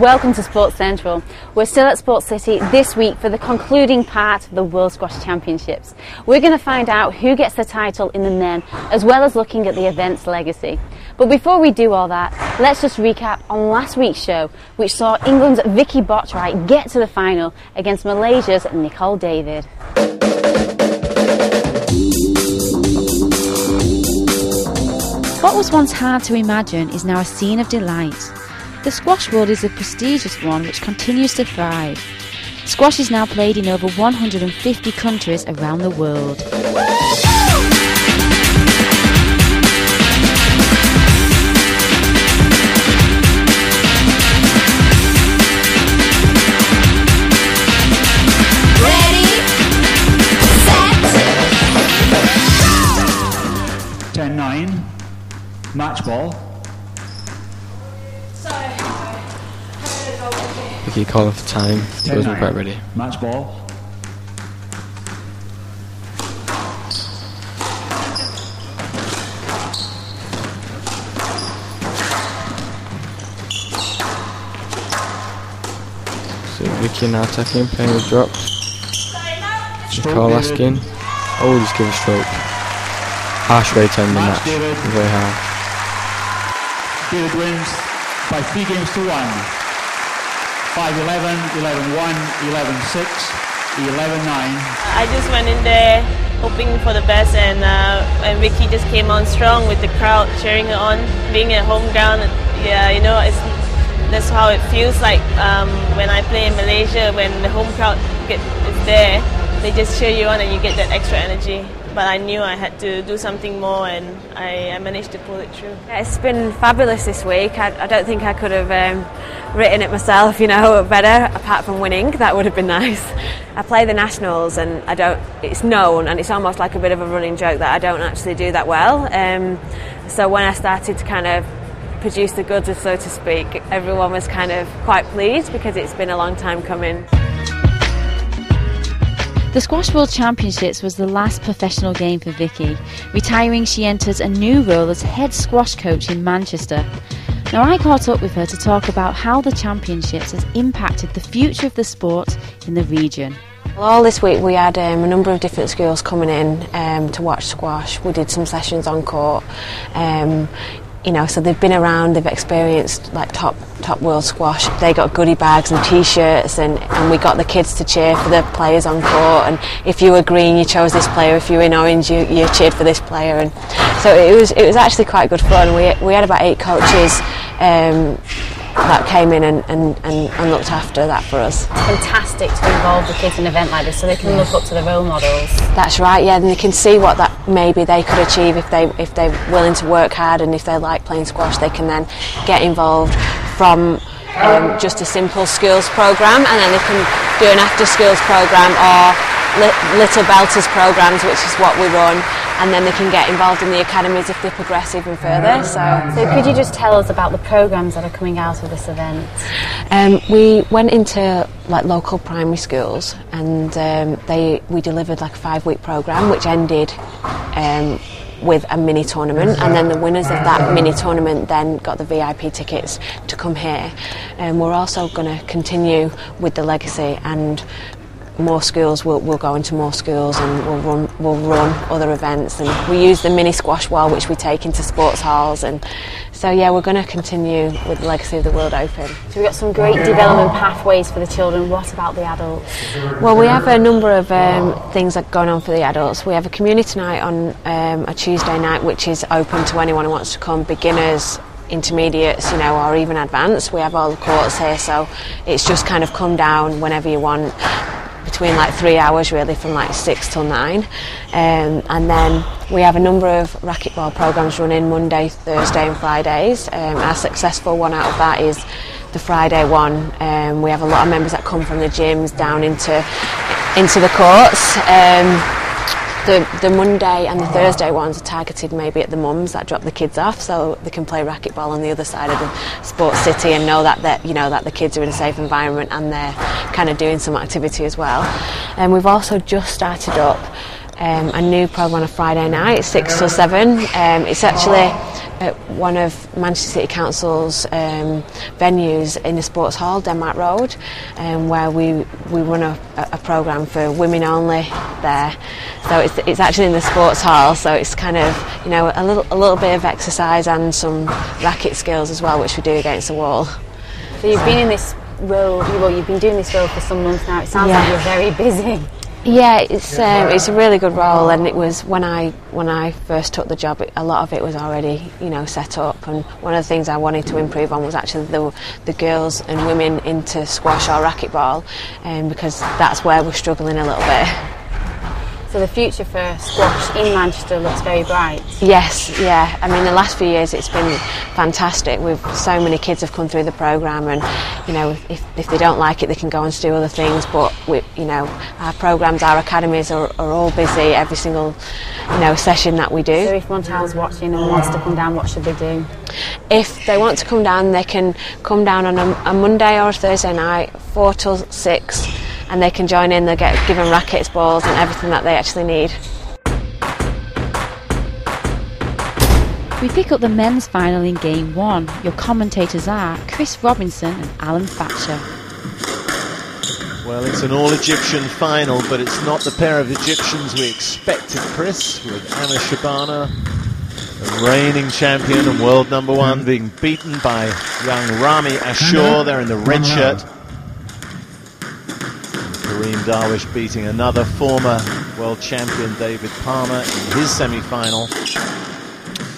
welcome to Sports Central. We're still at Sports City this week for the concluding part of the World Squash Championships. We're going to find out who gets the title in the men, as well as looking at the event's legacy. But before we do all that, let's just recap on last week's show, which saw England's Vicky Botwright get to the final against Malaysia's Nicol David. What was once hard to imagine is now a scene of delight. The squash world is a prestigious one which continues to thrive. Squash is now played in over 150 countries around the world. Vicky calling for time. 10 wasn't quite ready. Match ball. So Vicky now attacking, playing with drops. Nicol asking. Oh, just give a stroke. Harsh way to end the Match, match. Very hard. David wins by 3 games to 1. 5 11, 11 1, 11 6, 11 9. I just went in there hoping for the best, and uh, and Vicky just came on strong with the crowd cheering her on, being at home ground. Yeah, you know, it's that's how it feels like um, when I play in Malaysia. When the home crowd get is there, they just cheer you on, and you get that extra energy. But I knew I had to do something more, and I, I managed to pull it through. It's been fabulous this week. I, I don't think I could have um, written it myself, you know, better apart from winning. That would have been nice. I play the nationals, and I don't. It's known, and it's almost like a bit of a running joke that I don't actually do that well. Um, so when I started to kind of produce the goods, so to speak, everyone was kind of quite pleased because it's been a long time coming. The Squash World Championships was the last professional game for Vicky. Retiring, she enters a new role as head squash coach in Manchester. Now, I caught up with her to talk about how the championships has impacted the future of the sport in the region. Well, all this week we had um, a number of different schools coming in um, to watch squash. We did some sessions on court. Um, you know, so they've been around, they've experienced like top top world squash. They got goodie bags and t-shirts, and, and we got the kids to cheer for the players on court. And if you were green, you chose this player. If you were in orange, you, you cheered for this player. And so it was it was actually quite good fun. We we had about eight coaches. Um, that came in and, and, and, and looked after that for us. Fantastic to involve the kids in an event like this so they can look up to the role models. That's right, yeah, and they can see what that maybe they could achieve if they if they're willing to work hard and if they like playing squash, they can then get involved from um, just a simple skills program, and then they can do an after skills program or little belters programs, which is what we run, and then they can get involved in the academies if they progress even further. So. So, could you just tell us about the programmes that are coming out of this event? Um, we went into like local primary schools and um, they we delivered like a five week program which ended um, with a mini tournament and then the winners of that mini tournament then got the VIP tickets to come here and we're also going to continue with the legacy and more schools will will go into more schools and we'll run we'll run other events and we use the mini squash wall which we take into sports halls and so yeah we're going to continue with the legacy of the World Open. So, we've got some great development pathways for the children. What about the adults? Well, we have a number of um, things that are going on for the adults. We have a community night on um, a Tuesday night, which is open to anyone who wants to come, beginners, intermediates, you know, or even advanced. We have all the courts here, so it's just kind of come down whenever you want. Between like three hours, really, from like six till nine, um, and then we have a number of racquetball programs running Monday, Thursday, and Fridays. Um, our successful one out of that is the Friday one. Um, we have a lot of members that come from the gyms down into into the courts. The, the Monday and the Thursday ones are targeted maybe at the mums that drop the kids off so they can play racquetball on the other side of the sports city and know that that you know that the kids are in a safe environment and they're kind of doing some activity as well. And we've also just started up um, a new program on a Friday night, six till seven. Um, it's actually at one of Manchester City Council's um, venues in the sports hall, Denmark Road, um, where we, we run a, a program for women only there. So it's, it's actually in the sports hall, so it's kind of you know a little a little bit of exercise and some racket skills as well, which we do against the wall. So you've been in this role, well, you've been doing this role for some months now. It sounds like you're very busy. Yeah, it's um, it's a really good role, and it was when I when I first took the job, it, a lot of it was already you know set up. And one of the things I wanted to improve on was actually the the girls and women into squash or racquetball, um, because that's where we're struggling a little bit. So the future for squash in Manchester looks very bright. Yes, yeah. I mean, the last few years it's been fantastic. We've so many kids have come through the program, and you know, if, if they don't like it, they can go and do other things. But we, you know, our programs, our academies are, are all busy every single, you know, session that we do. So if Montal's watching and wants to come down, what should they do? If they want to come down, they can come down on a, a Monday or a Thursday night, four till six, and they can join in. They get given rackets, balls, and everything that they actually need. We pick up the men's final in game one. Your commentators are Chris Robinson and Alan Thatcher. Well, it's an all Egyptian final, but it's not the pair of Egyptians we expected, Chris, with Amr Shabana, the reigning champion and world number one, being beaten by young Rami Ashur. They're in the red shirt. Love. Kareem Darwish beating another former world champion, David Palmer, in his semi final.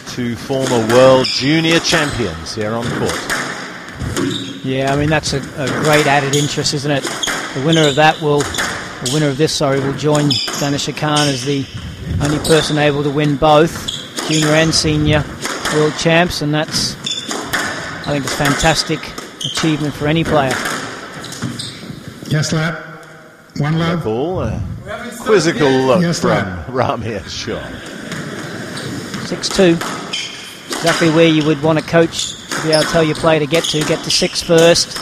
Two former world junior champions here on court. Yeah, I mean that's a, a great added interest, isn't it? The winner of that will, the winner of this, sorry, will join Jansher Khan as the only person able to win both junior and senior world champs, and that's, I think, it's a fantastic achievement for any player. Yes, lad. One love. Ball, a quizzical look Yes, from lad. Rami Ashur. 6-2. Exactly where you would want a coach to be able to tell your player to get to. Get to six first.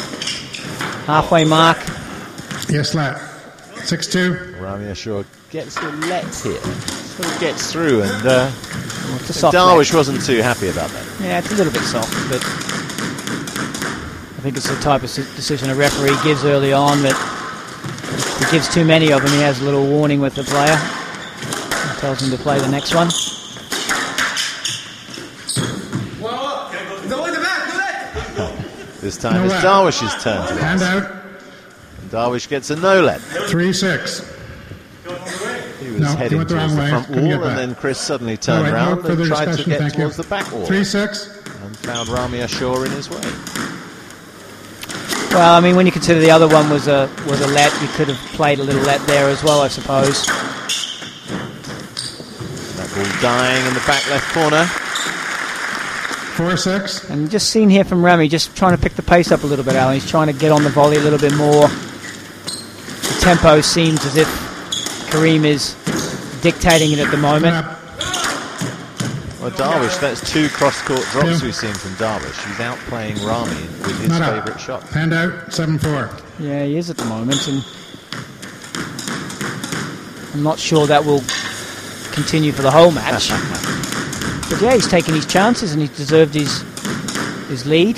Halfway mark. Yes, lad. Six two. Rami Ashur gets the let here. Sort of gets through, and uh, It's Darwish wasn't too happy about that. Yeah, it's a little bit soft, but I think it's the type of decision a referee gives early on that if he gives too many of them, he has a little warning with the player. He tells him to play the next one. This time No it's let. Darwish's turn to Hand out. Darwish gets a no let. Three six. He was No, you heading went the towards wrong the front Couldn't wall, and then Chris suddenly All turned right, around no and tried to get towards you. the back wall Three six. and found Rami Ashour in his way. Well, I mean, when you consider the other one was a was a let, you could have played a little let there as well, I suppose. That ball dying in the back left corner. Four six. And just seen here from Rami, just trying to pick the pace up a little bit, Alan. He's trying to get on the volley a little bit more. The tempo seems as if Kareem is dictating it at the moment. Up. Well, Darwish, that's two cross-court drops Yeah. we've seen from Darwish. He's outplaying Rami with his Not up. favourite shot. Hand out. Seven four. Yeah, he is at the moment, and I'm not sure that will continue for the whole match. but yeah, he's taken his chances and he's deserved his his lead.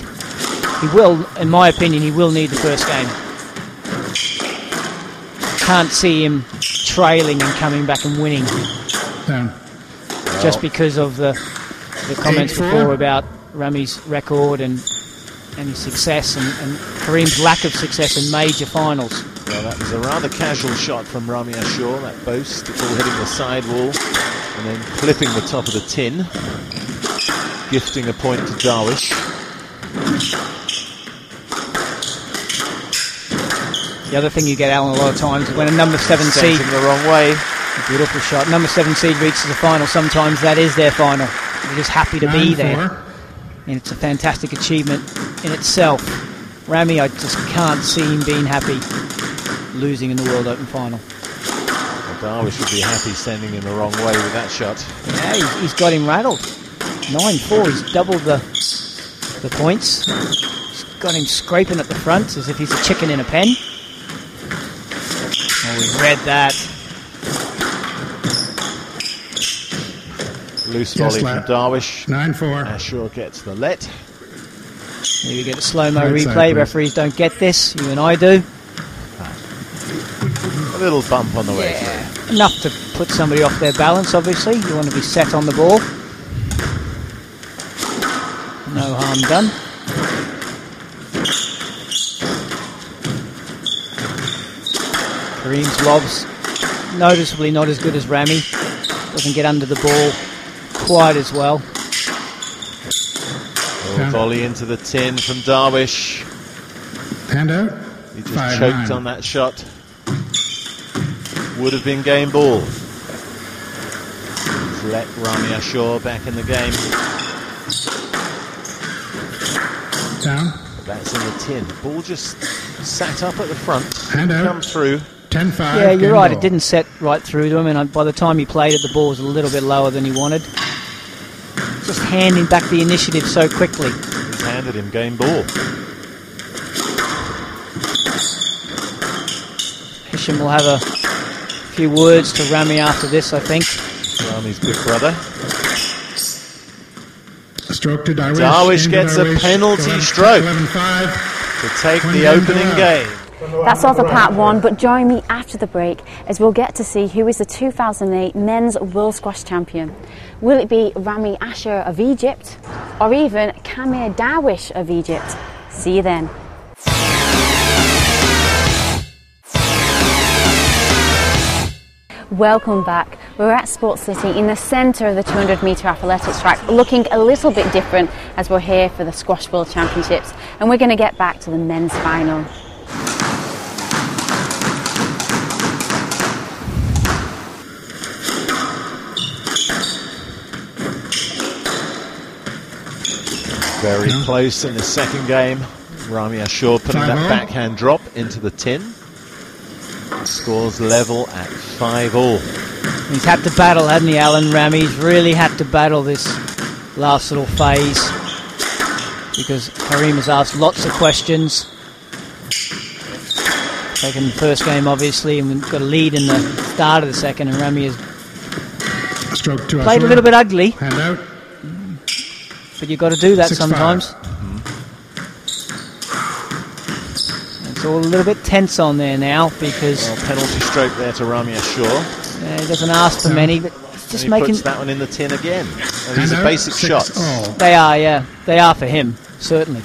He will, in my opinion, he will need the first game. Can't see him trailing and coming back and winning Down. Just because of the the comments before about Rami's record and and his success and, and Kareem's lack of success in major finals. Well, that was a rather casual shot from Rami Ashur, that boast, the ball hitting the side wall and then clipping the top of the tin, gifting a point to Darwish. The other thing you get, Alan, a lot of times when a number seven seed, the wrong way. Beautiful shot, number seven seed reaches the final. Sometimes that is their final. They're just happy to be Nine there, and it's a fantastic achievement in itself. Rami, I just can't see him being happy losing in the World Open final. Well, Darwish would be happy sending him the wrong way with that shot. Yeah, he's, he's got him rattled. Nine four. He's doubled the the points. He's got him scraping at the front as if he's a chicken in a pen. Oh, we read that. Loose Yes, volley lap. from Darwish. 9 4. Ashour gets the let. Here we get a slow mo Right side, replay. please. Referees don't get this. You and I do. A little bump on the way through. Enough to put somebody off their balance, obviously. You want to be set on the ball. No harm done. Kareem's lobs noticeably not as good as Rami. Doesn't get under the ball quite as well. Little volley into the tin from Darwish. Handout. He just 5 choked 9. on that shot. Would have been game ball. He's let Rami Ashour back in the game. Down. That's in the tin. Ball just sat up at the front. Handout. Come through. 10 5. Yeah, you're right. It didn't set right through to him, and by the time he played it, the ball was a little bit lower than he wanted. Just handing back the initiative so quickly. He's handed him game ball. Hisham will have a few words to Rami after this, I think. Rami's big brother. Stroke to Darwish. Darwish into gets a penalty 11 stroke. 11 To take the opening game. That's all for part one, but join me after the break as we'll get to see who is the 2008 Men's World Squash Champion. Will it be Rami Ashour of Egypt or even Kareem Darwish of Egypt? See you then. Welcome back. We're at Sports City in the centre of the 200 metre athletics track, looking a little bit different as we're here for the Squash World Championships, and we're going to get back to the men's final. Very close in the second game. Rami Ashour putting Five that all. backhand drop into the tin. Scores level at 5 all. He's had to battle, hasn't he, Alan Rami? He's really had to battle this last little phase because Kareem has asked lots of questions. Taken the first game, obviously, and we've got a lead in the start of the second, and Rami has Stroke to played a little bit ugly, Handout. But you've got to do that Six, sometimes. It's all a little bit tense on there now because Well, penalty stroke there to Rami Ashour. uh, he doesn't ask for many, but he's And just he making. puts that one in the tin again. And these are basic Six shots. all. They are, yeah. They are for him, certainly.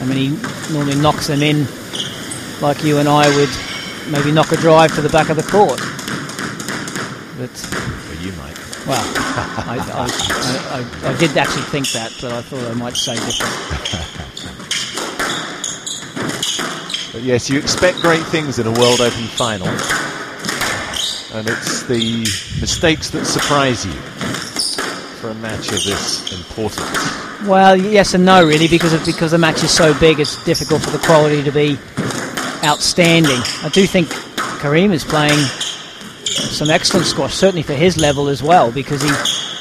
I mean, he normally knocks them in like you and I would maybe knock a drive to the back of the court. But, For you, mate. Well, I, I, I, I, did actually think that, but I thought I might say different. But yes, you expect great things in a World Open final. And it's the mistakes that surprise you for a match of this importance. Well, yes and no, really, because of, because the match is so big, it's difficult for the quality to be outstanding. I do think Kareem is playing some excellent squash, certainly for his level as well, because he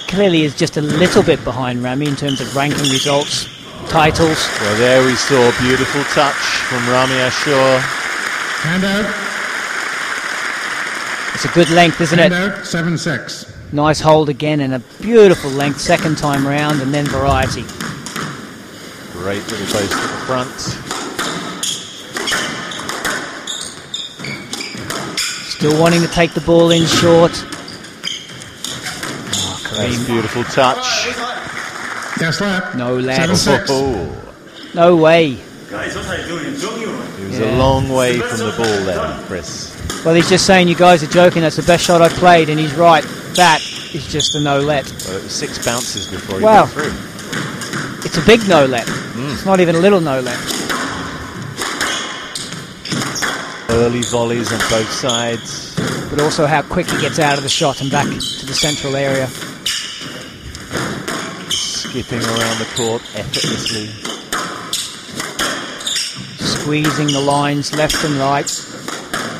clearly is just a little bit behind Rami in terms of ranking results, titles. Well, there we saw a beautiful touch from Rami Ashour. Handout. It's a good length, isn't it? Handout. 7 6. Nice hold again and a beautiful length second time round, and then variety. Great little post at the front. Still wanting to take the ball in short. Oh, That's Kareem, beautiful touch. Yes, lap. no Seven lad, six. Oh, no way. he was Yeah. a long way from the ball there, Chris. Well, he's just saying you guys are joking. That's the best shot I've played, and he's right. That is just a no let. Well, it was six bounces before he Wow. got through. It's a big no let. Hmm. It's not even a little no let. Early volleys on both sides. But also how quick he gets out of the shot and back to the central area. Skipping around the court effortlessly. Squeezing the lines left and right.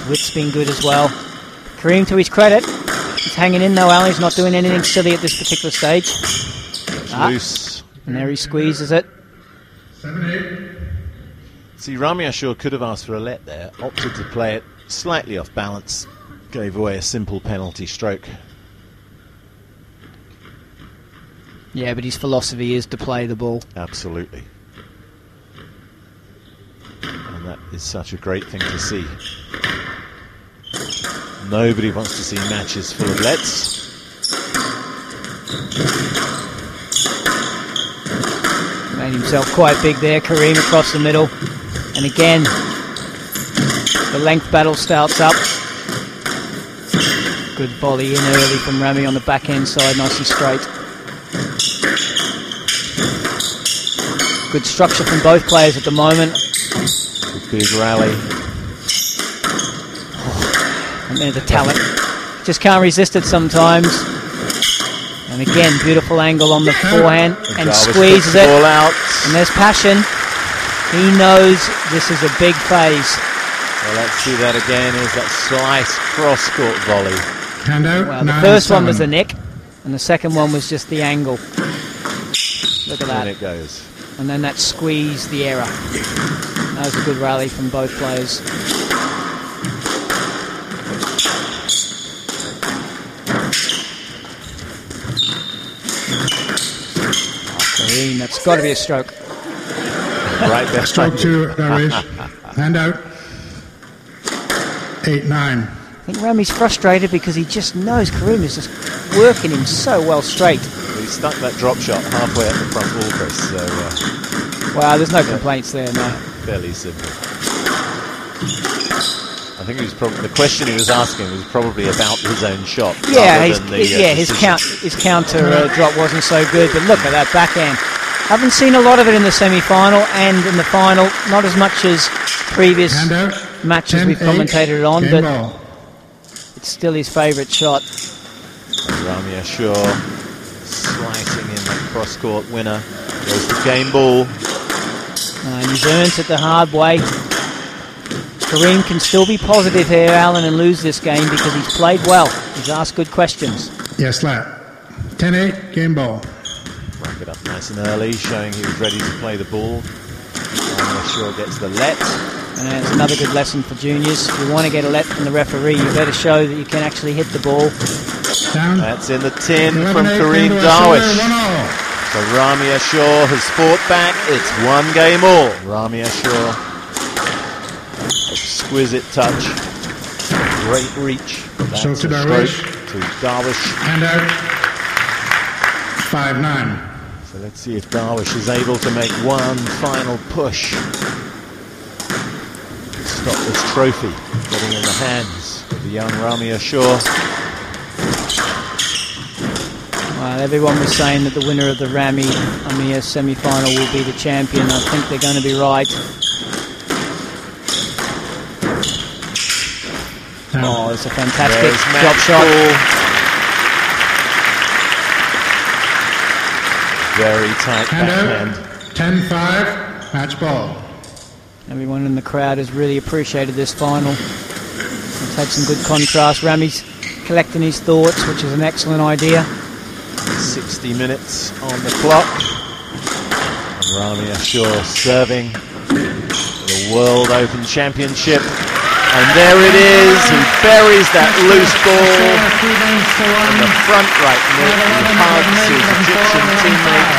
Width's been good as well. Kareem, to his credit, he's hanging in though. Alan, he's not doing anything silly at this particular stage. Ah. Loose. And there he squeezes it. 7 See, Rami Ashur could have asked for a let there, opted to play it slightly off balance, gave away a simple penalty stroke. Yeah, but his philosophy is to play the ball. Absolutely. And that is such a great thing to see. Nobody wants to see matches full of lets. Made himself quite big there. Kareem across the middle. And again, the length battle starts up. Good volley in early from Rami on the backhand side, nice and straight. Good structure from both players at the moment. Big rally. And there's the talent. Just can't resist it sometimes. And again, beautiful angle on the forehand and squeezes it. out. And there's passion. He knows this is a big phase. Well, let's see that again. Is that slice cross court volley? Hand out. Well, the nine, first one was the nick, and the second one was just the angle. Look at that. And that. it goes. And then that squeeze, the error. That was a good rally from both players. Ah, Kareem, that's got to be a stroke. Right there. Stroke two, Darwish. Hand out. Eight, nine. I think Rami's frustrated because he just knows Kareem is just working him so well straight. He stuck that drop shot halfway up the front wall, Chris. So uh, Wow, there's no complaints there, no. fairly simple. I think he was probably the question he was asking was probably about his own shot. Yeah, his, than the, uh, yeah, his count, his counter uh, drop wasn't so good, but look at that backhand. Haven't seen a lot of it in the semi-final and in the final, not as much as previous Hand out. matches we've eight. commentated it on, but ball. it's still his favourite shot. Rami Ashur slicing in the cross court winner. Goes the game ball. And he's earned it the hard way. Kareem can still be positive here, Alan, and lose this game because he's played well. He's asked good questions. Yes, lap. 10 8. Game ball. Rack nice and early, showing he was ready to play the ball. Rami Ashur gets the let. And it's another good lesson for juniors. If you want to get a let from the referee, you better show that you can actually hit the ball. Down. That's in the tin 11 from Kareem Game Darwish. Ashur, One all. So Rami Ashur has fought back. It's one game all. Rami Ashur. Exquisite touch. Great reach. That's So to a Darwish. to Darwish. Hand out. 5 9. So let's see if Darwish is able to make one final push. To stop this trophy getting in the hands of the young Rami Ashur. Well, everyone was saying that the winner of the Rami Amr semi-final will be the champion. I think they're going to be right. Oh, it's a fantastic There's drop shot. ball. Very tight Hand backhand. out. 10 5. Match ball. Everyone in the crowd has really appreciated this final. It's had some good contrast. Rami's collecting his thoughts, which is an excellent idea. 60 minutes on the clock. And Rami Ashur serving the World Open Championship. And there it is. He buries that loose ball in the front right mid. He hugs his Egyptian teammate,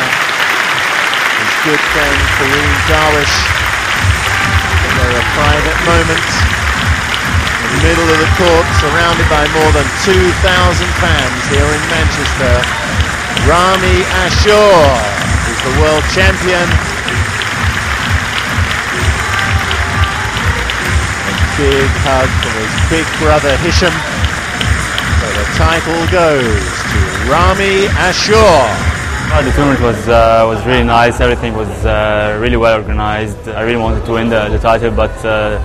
his good friend Kareem Darwish. And there are private moments in the middle of the court, surrounded by more than 2,000 fans here in Manchester. Rami Ashur is the world champion. Big hug from his big brother Hisham. So the title goes to Rami Ashur. Uh, The tournament was uh, was really nice. Everything was uh, really well organized. I really wanted to win the, the title, but uh,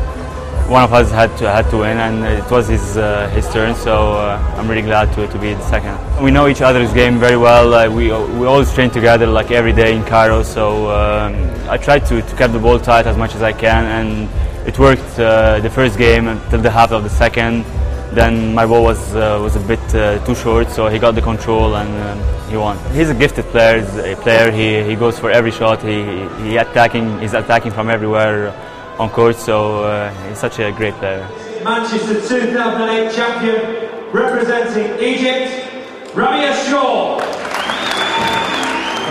one of us had to had to win, and it was his uh, his turn. So uh, I'm really glad to, to be the second. We know each other's game very well. Uh, we we always train together like every day in Cairo. So um, I tried to, to keep the ball tight as much as I can, and it worked uh, the first game until the half of the second. Then my ball was uh, was a bit uh, too short, so he got the control and um, he won. He's a gifted player. A player. He, he goes for every shot. He, he attacking. He's attacking from everywhere on court. So uh, he's such a great player. Manchester 2008 champion, representing Egypt, Rami Ashur.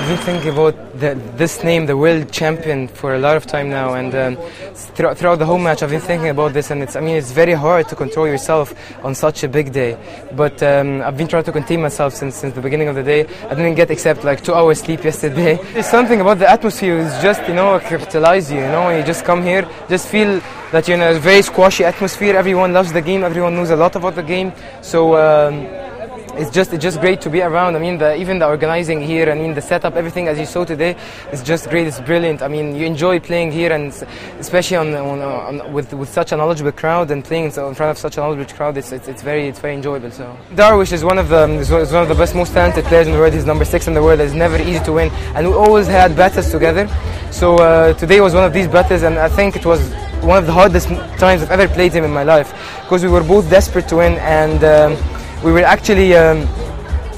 I've been thinking about the, this name, the world champion, for a lot of time now, and um, thro- throughout the whole match, I've been thinking about this. And it's, I mean, it's very hard to control yourself on such a big day. But um, I've been trying to contain myself since since the beginning of the day. I didn't get except like two hours sleep yesterday. There's something about the atmosphere is just you know capitalize you. You know, you just come here, just feel that you're in a very squashy atmosphere. Everyone loves the game. Everyone knows a lot about the game. So. Um, it's just it's just great to be around. I mean, the, even the organizing here. I mean, the setup, everything as you saw today, is just great. It's brilliant. I mean, you enjoy playing here, and especially on, on, on with with such a knowledgeable crowd and playing in front of such a knowledgeable crowd. It's, it's, it's very it's very enjoyable. So Darwish is one of the is one of the best, most talented players in the world. He's number six in the world. It's never easy to win, and we always had battles together. So uh, today was one of these battles, and I think it was one of the hardest times I've ever played him in my life because we were both desperate to win and. Um, we were actually um,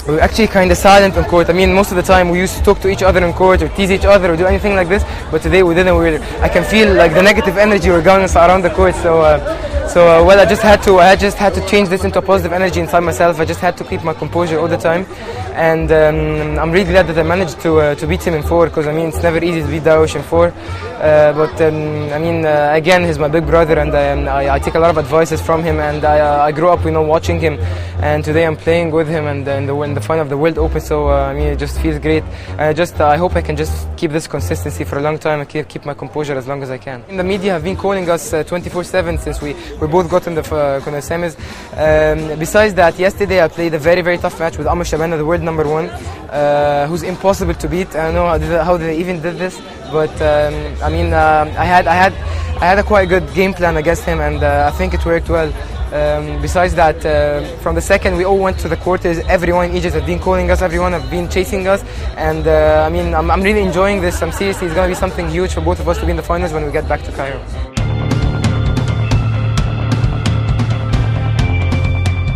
we were actually kind of silent on court. I mean, most of the time we used to talk to each other on court or tease each other or do anything like this. But today we didn't. We were, I can feel like the negative energy were going around the court. So, uh, so uh, well, I just had to. I just had to change this into a positive energy inside myself. I just had to keep my composure all the time, and um, I'm really glad that I managed to uh, to beat him in four because I mean it's never easy to beat Darwish in four. Uh, but um, I mean, uh, again, he's my big brother, and I, um, I, I take a lot of advices from him. And I, uh, I grew up, you know, watching him. And today I'm playing with him, and in the, in the final of the World Open. So uh, I mean, it just feels great. I just I hope I can just keep this consistency for a long time and keep, keep my composure as long as I can. In the media have been calling us 24/7 since we, we both got in the uh, the semis. Um, besides that, yesterday I played a very very tough match with Amr Shabana, the world number one, uh, who's impossible to beat. I don't know how, they even did this, but um, I mean, um I had I had I had a quite good game plan against him, and uh, I think it worked well. Um, besides that, uh, from the second we all went to the quarters, everyone in Egypt have been calling us, everyone have been chasing us, and uh, I mean, I'm, I'm really enjoying this. I'm seriously, it's going to be something huge for both of us to be in the finals when we get back to Cairo.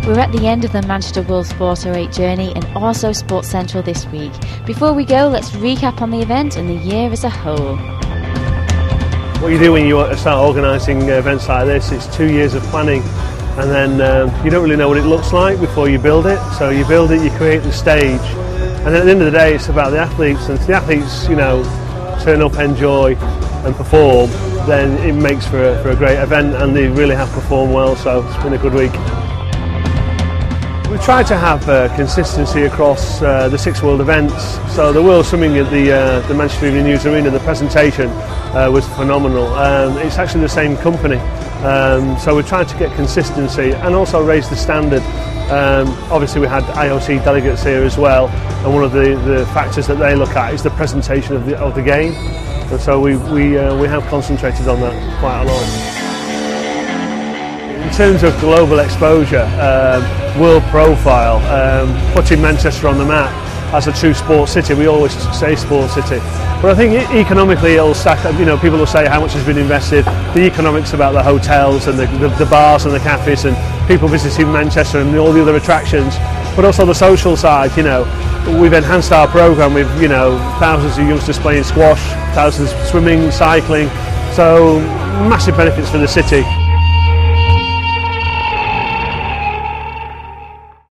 We're at the end of the Manchester World Sport 08 journey and also Sports Central this week. Before we go, let's recap on the event and the year as a whole. What you do when you start organising events like this is two years of planning and then um, you don't really know what it looks like before you build it. So you build it, you create the stage and at the end of the day it's about the athletes and if the athletes, you know, turn up, enjoy and perform then it makes for a, for a great event and they really have performed well so it's been a good week. We try to have uh, consistency across uh, the six world events. So the World Swimming at the, uh, the Manchester Evening News Arena, the presentation uh, was phenomenal. Um, it's actually the same company. Um, so we're trying to get consistency and also raise the standard. Um, obviously we had IOC delegates here as well and one of the, the factors that they look at is the presentation of the, of the game. And so we, we, uh, we have concentrated on that quite a lot. In terms of global exposure, um, world profile, um, putting Manchester on the map as a true sports city, we always say sports city. But I think economically it'll stack you know, people will say how much has been invested, the economics about the hotels and the, the, the bars and the cafes and people visiting Manchester and all the other attractions, but also the social side, you know. We've enhanced our programme with, you know, thousands of youngsters playing squash, thousands swimming, cycling, so massive benefits for the city.